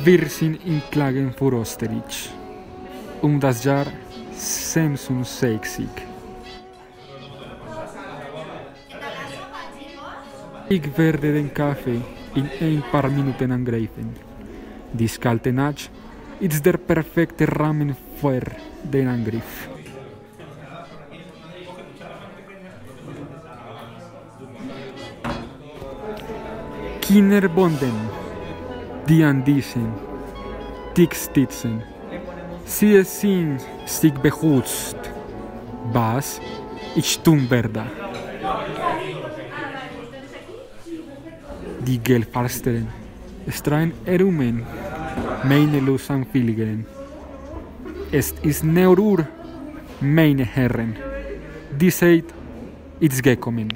Wir sind in Klagen für Österreich. Um das Jahr 66. Ich werde den Kaffee in ein paar Minuten angreifen. Dies kalte Natsch ist der perfekte Rahmen für den Angriff. Kinderbonden, D&D sind, Dickstitt sind. Sie sind sich bewusst, was ich tun werde. Die Gelbfalsteren strahlen Erumen, meinelos anfliegen. Es ist Neurur, meine Herren. Die sagt, it's gekommen.